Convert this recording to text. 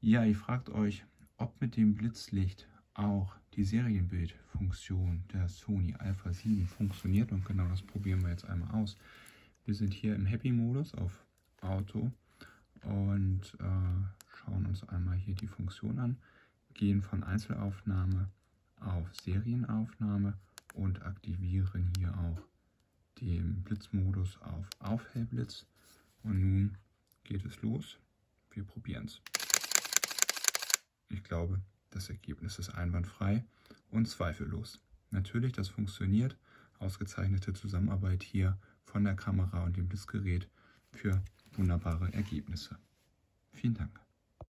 Ja, ihr fragt euch, ob mit dem Blitzlicht auch die Serienbildfunktion der Sony Alpha 7 funktioniert und genau das probieren wir jetzt einmal aus. Wir sind hier im Happy-Modus auf Auto und äh, schauen uns einmal hier die Funktion an, gehen von Einzelaufnahme auf Serienaufnahme und aktivieren hier auch den Blitzmodus auf Aufhellblitz. Und nun geht es los. Wir probieren es. Ich glaube, das Ergebnis ist einwandfrei und zweifellos. Natürlich, das funktioniert. Ausgezeichnete Zusammenarbeit hier von der Kamera und dem Blitzgerät für wunderbare Ergebnisse. Vielen Dank.